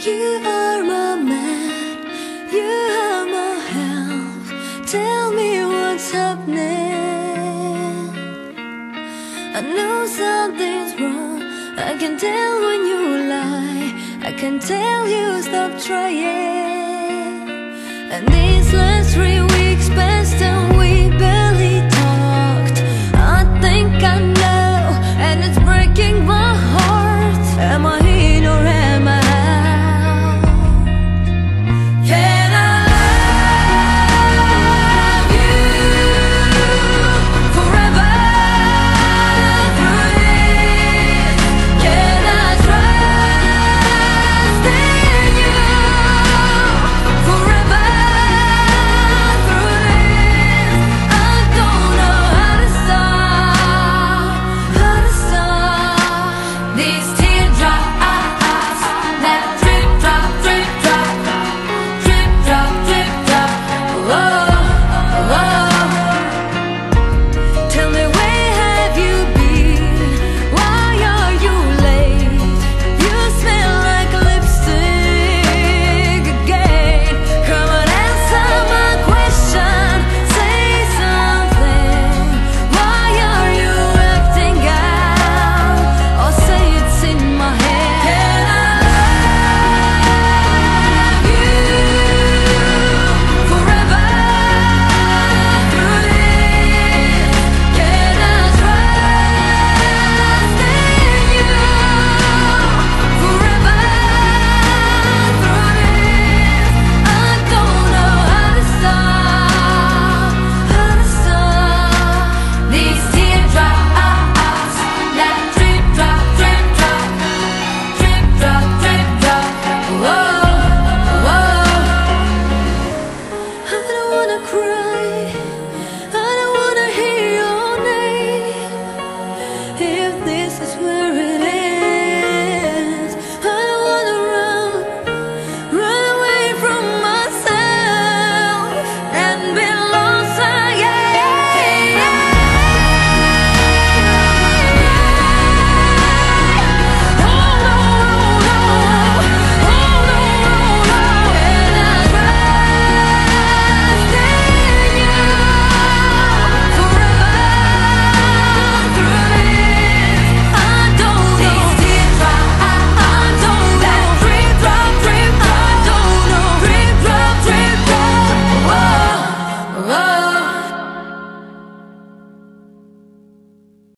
You are my man, you are my help. Tell me what's happening. I know something's wrong. I can tell when you lie. I can tell you stop trying. And these last three weeks passed away. wanna cry. I don't wanna hear your name. If this is where